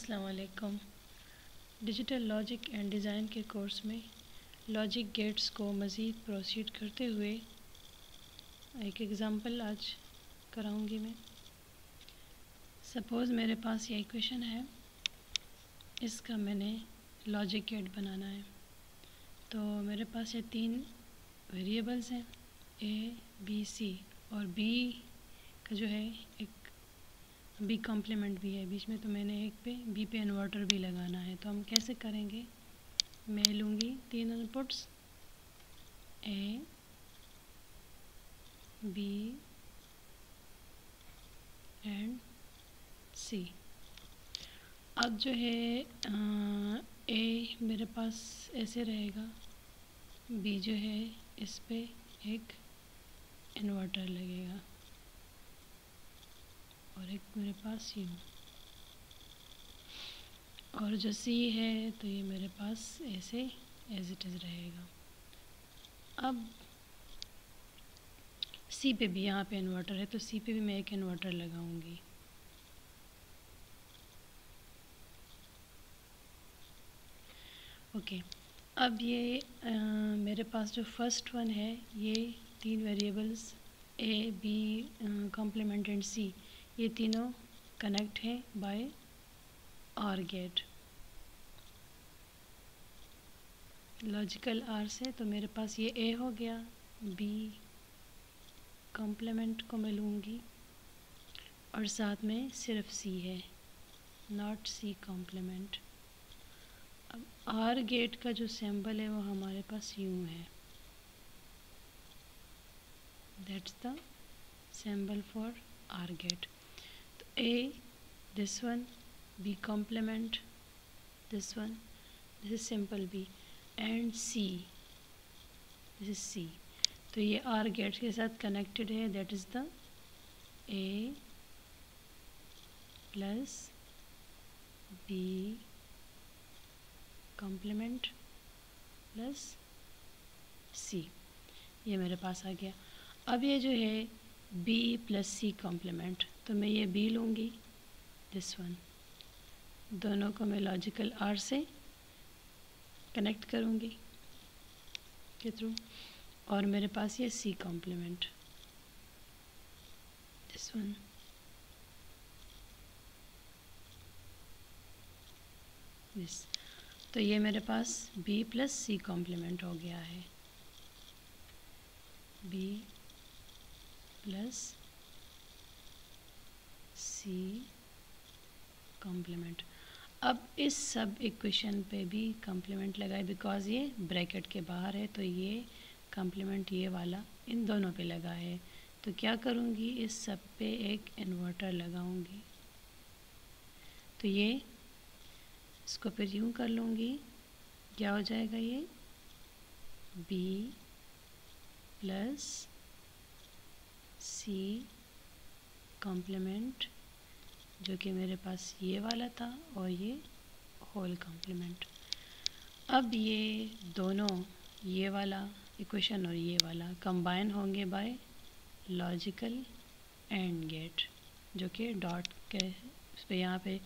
अस्सलाम वालेकुम digital logic and design के कोर्स में लॉजिक गेट्स को मज़ीद प्रोसीड करते हुए एक एग्ज़ाम्पल आज कराऊँगी मैं। सपोज़ मेरे पास ये इक्वेशन है, इसका मैंने लॉजिक गेट बनाना है। तो मेरे पास ये तीन वेरिएबल्स हैं ए बी सी और बी का जो है एक बी कॉम्प्लीमेंट भी है, बीच में तो मैंने एक पे, बी पे इन्वर्टर भी लगाना है तो हम कैसे करेंगे? मैं लूँगी तीन inputs A B and C अब जो है ए मेरे पास ऐसे रहेगा बी जो है इस पे एक इन्वर्टर लगेगा। और एक मेरे पास यू और जो सी है तो ये मेरे पास ऐसे एज इट इज़ रहेगा। अब सी पे भी यहाँ पे इन्वर्टर है तो सी पे भी मैं एक इन्वर्टर लगाऊँगी। Okay okay. अब ये आ, मेरे पास जो फ़र्स्ट वन है ये तीन variables A B complement and C ये तीनों कनेक्ट हैं by OR gate logical OR से तो मेरे पास ये ए हो गया. बी कॉम्प्लीमेंट को मैं लूँगी. और साथ में सिर्फ़ सी है. नॉट सी कॉम्प्लीमेंट अब आर गेट का जो सिंबल है वो हमारे पास यूँ है. That's the symbol for OR gate A, this one, B, complement, this one, this is simple B, and C, this is C. तो ये आर गेट के साथ कनेक्टेड है that is the A plus B complement plus C ये मेरे पास आ गया। अब ये जो है बी प्लस सी कॉम्प्लीमेंट तो मैं ये बी लूँगी दिस वन दोनों को मैं लॉजिकल आर से कनेक्ट करूँगी, के थ्रू और मेरे पास ये C complement this one this तो ये मेरे पास बी प्लस सी कॉम्प्लीमेंट हो गया है. बी प्लस सी कॉम्प्लीमेंट अब इस सब इक्वेशन पे भी कॉम्प्लीमेंट लगाए बिकॉज़ ये ब्रैकेट के बाहर है तो ये कॉम्प्लीमेंट ये वाला इन दोनों पे लगा है। तो क्या करूँगी? इस सब पे एक इन्वर्टर लगाऊँगी। तो ये इसको फिर यूँ कर लूँगी। क्या हो जाएगा ये? बी प्लस सी कॉम्प्लीमेंट जो कि मेरे पास ये वाला था और ये होल कॉम्प्लीमेंट अब ये दोनों, ये वाला इक्वेशन और ये वाला कंबाइन होंगे बाय लॉजिकल एंड गेट जो कि डॉट के उस पर यहाँ पे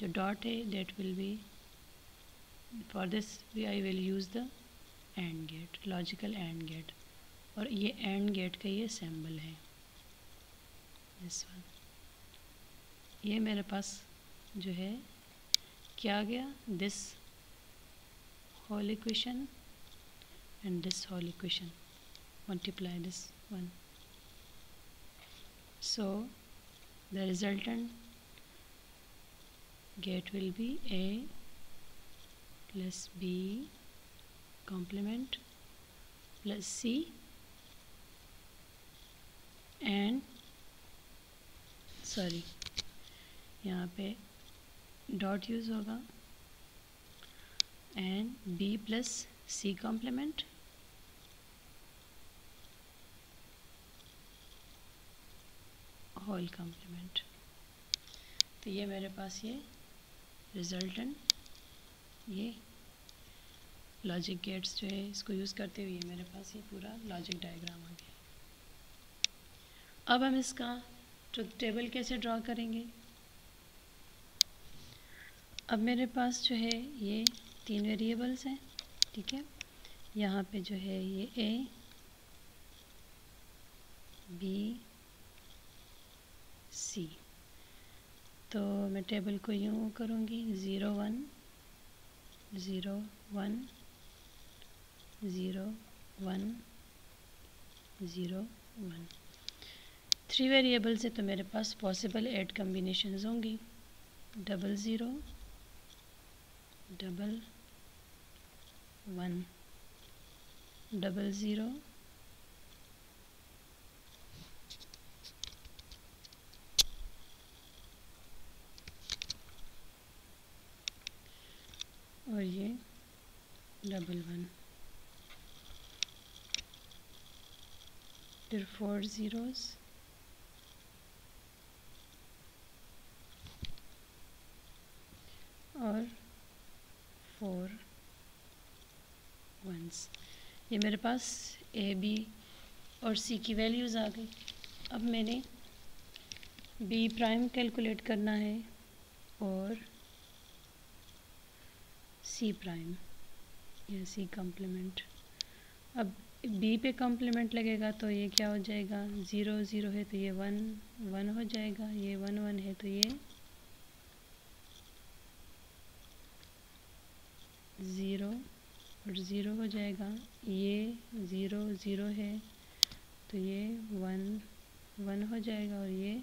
जो डॉट है that will be for this we I will use the AND gate logical AND gate और ये एंड गेट का ये सिंबल है. दिस वन ये मेरे पास जो है, क्या गया? This whole equation and this whole equation multiply this one so the resultant gate will be A plus B complement plus C and sorry यहाँ पे डॉट यूज़ होगा। And B plus C complement whole complement तो ये मेरे पास ये resultant ये logic gates जो है इसको यूज़ करते हुए मेरे पास ये पूरा लॉजिक डायग्राम आ गया। अब हम इसका ट्रुथ टेबल कैसे ड्रॉ करेंगे? अब मेरे पास जो है ये तीन वेरिएबल्स हैं, ठीक है? यहाँ पे जो है ये ए बी सी तो मैं टेबल को यूँ करूँगी zero one zero one zero one zero one three variable से तो मेरे पास पॉसिबल एड कम्बिनेशंस होंगी. Double zero double one double zero और ये डबल वन फिर फोर ज़ीरोज़ और फोर वंस ये मेरे पास ए बी और सी की वैल्यूज़ आ गई। अब मैंने बी प्राइम कैलकुलेट करना है और सी प्राइम या सी कॉम्प्लीमेंट अब बी पे कॉम्प्लीमेंट लगेगा तो ये क्या हो जाएगा? ज़ीरो ज़ीरो है तो ये वन वन हो जाएगा। ये वन वन है तो ये ज़ीरो और ज़ीरो हो जाएगा। ये ज़ीरो ज़ीरो है तो ये वन वन हो जाएगा और ये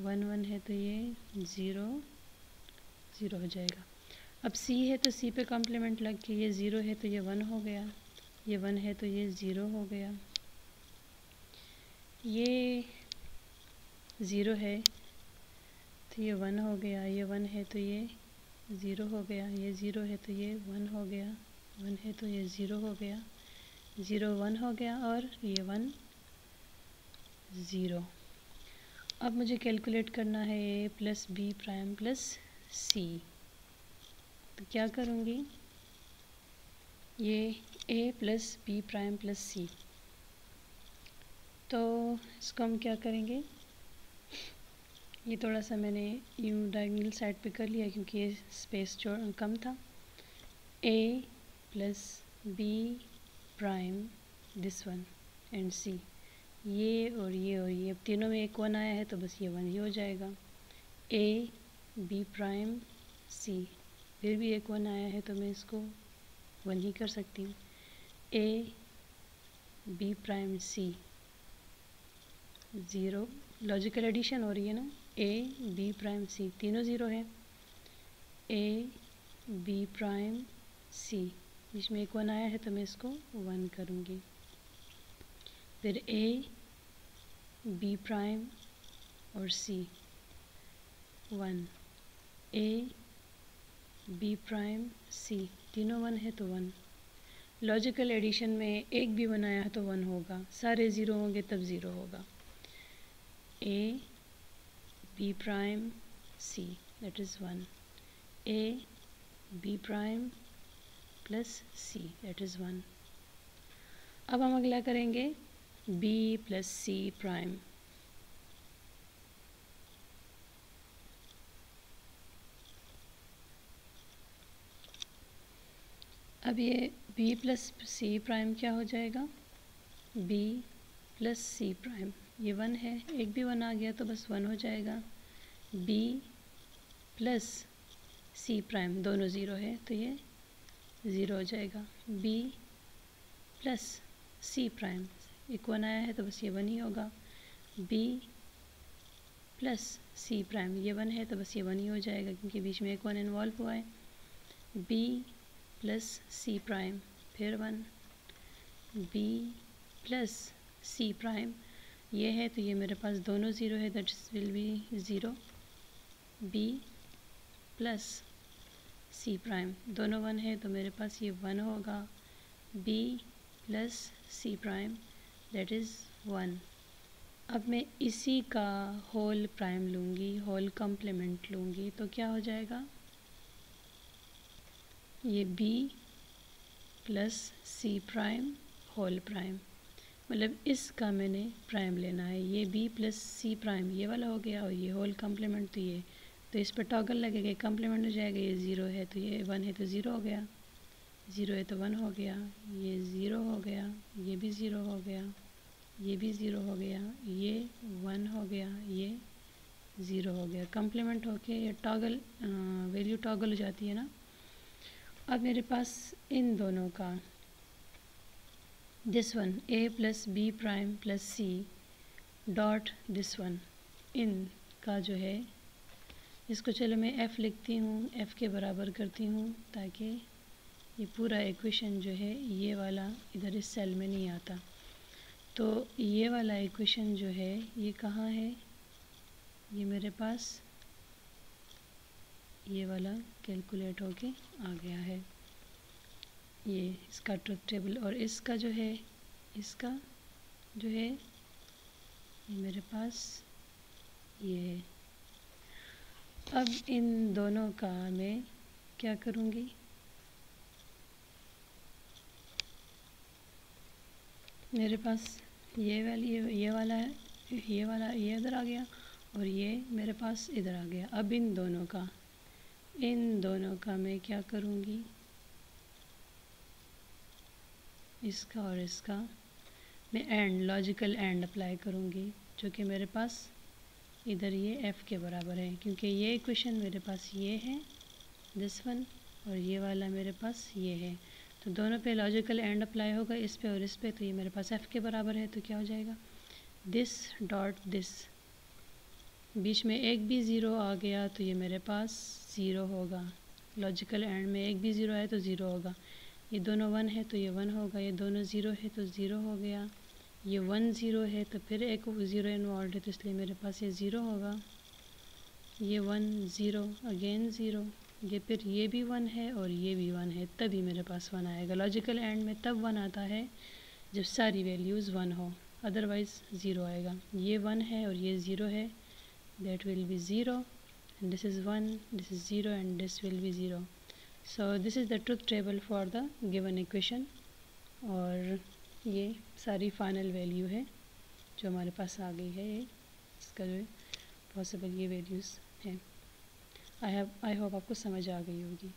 वन वन है तो ये ज़ीरो ज़ीरो हो जाएगा। अब सी है तो सी पे कॉम्प्लीमेंट लग के ये ज़ीरो है तो ये वन हो गया। ये वन है तो ये ज़ीरो हो गया। ये ज़ीरो है तो ये वन हो गया। ये वन है तो ये ज़ीरो हो गया, ये ज़ीरो है तो ये वन हो गया, वन है तो ये ज़ीरो हो गया, ज़ीरो वन हो गया और ये वन ज़ीरो। अब मुझे कैलकुलेट करना है A plus B prime plus C तो क्या करूँगी? ये A plus B prime plus C तो इसको हम क्या करेंगे? ये थोड़ा सा मैंने यूँ डायगनल साइड पे कर लिया क्योंकि ये स्पेस जो कम था। A plus B prime this one and C ये और ये और ये। अब तीनों में एक वन आया है तो बस ये वन ही हो जाएगा। ए बी प्राइम सी फिर भी एक वन आया है तो मैं इसको वन ही कर सकती हूँ। A B prime C zero logical addition हो रही है ना? ए बी प्राइम सी तीनों ज़ीरो है। ए बी प्राइम सी जिसमें एक वन आया है तो मैं इसको वन करूँगी। फिर ए बी प्राइम और C one A B prime C तीनों वन है तो वन लॉजिकल एडिशन में एक भी वन आया है तो वन होगा। सारे ज़ीरो होंगे तब ज़ीरो होगा। A b prime c, that is 1 a, b prime plus c, that is 1 अब हम अगला करेंगे b plus c prime. अब ये b प्लस सी प्राइम क्या हो जाएगा? B प्लस सी प्राइम ये वन है, एक भी वन आ गया तो बस वन हो जाएगा. बी प्लस सी प्राइम दोनों ज़ीरो है तो ये ज़ीरो हो जाएगा। बी प्लस सी प्राइम एक वन आया है तो बस ये वन ही होगा। बी प्लस सी प्राइम ये वन है तो बस ये वन ही हो जाएगा, क्योंकि बीच में एक वन इन्वॉल्व हुआ है। बी प्लस सी प्राइम फिर one B plus C prime ये है तो ये मेरे पास दोनों ज़ीरो है that will be zero B plus C prime दोनों वन है तो मेरे पास ये वन होगा. B plus C prime that is one अब मैं इसी का होल प्राइम लूँगी होल कम्प्लीमेंट लूँगी तो क्या हो जाएगा? ये B plus C prime whole prime मतलब इसका मैंने प्राइम लेना है. ये बी प्लस सी प्राइम ये वाला हो गया और ये होल कम्प्लीमेंट तो ये तो इस पर टॉगल लगेगा कम्प्लीमेंट हो जाएगा, ये ज़ीरो है तो ये वन है तो ज़ीरो हो गया। ज़ीरो है तो वन हो गया, ये ज़ीरो हो गया, ये भी ज़ीरो हो गया, ये भी ज़ीरो हो गया, ये वन हो गया, ये ज़ीरो हो गया। कम्प्लीमेंट होके ये टॉगल वैल्यू टॉगल हो जाती है ना। अब मेरे पास इन दोनों का this one A plus B prime plus C dot this one इन का जो है इसको चलो मैं एफ़ लिखती हूँ एफ़ के बराबर करती हूँ, ताकि ये पूरा इक्वेशन जो है, ये वाला इधर इस सेल में नहीं आता। तो ये वाला इक्वेशन जो है, ये कहाँ है? ये मेरे पास ये वाला कैलकुलेट होके आ गया है। ये इसका ट्रुथ टेबल और इसका जो है, इसका जो है, ये मेरे पास ये है। अब इन दोनों का मैं क्या करूँगी? मेरे पास ये वाली ये, वाला है ये वाला ये इधर आ गया और ये मेरे पास इधर आ गया। अब इन दोनों का इन दोनों का मैं क्या करूँगी? इसका और इसका मैं एंड लॉजिकल एंड अप्लाई करूँगी जो कि मेरे पास इधर ये एफ़ के बराबर है, क्योंकि ये इक्वेशन मेरे पास ये है दिस वन और ये वाला मेरे पास ये है। तो दोनों पे लॉजिकल एंड अप्लाई होगा इस पे और इस पे तो ये मेरे पास एफ़ के बराबर है तो क्या हो जाएगा? दिस डॉट दिस बीच में एक भी ज़ीरो आ गया तो ये मेरे पास ज़ीरो होगा। लॉजिकल एंड में एक भी ज़ीरो आए तो ज़ीरो होगा। ये दोनों वन है तो ये वन होगा। ये दोनों ज़ीरो है तो ज़ीरो हो गया। ये वन ज़ीरो है तो फिर एक ज़ीरो इन्वॉल्व है तो इसलिए मेरे पास ये ज़ीरो होगा। ये वन ज़ीरो, अगेन ज़ीरो, ये फिर ये भी वन है और ये भी वन है, तभी मेरे पास वन आएगा। लॉजिकल एंड में तब वन आता है जब सारी वैल्यूज़ वन हो अदरवाइज़ ज़ीरो आएगा। ये वन है और ये ज़ीरो है that will be zero and this is one this is zero and this will be zero so this is the truth table for the given equation और ये सारी फाइनल वैल्यू है, जो हमारे पास आ गई है, ये इसका जो है पॉसिबल ये वैल्यूज़ हैं। आई हैव आई होप आपको समझ आ गई होगी।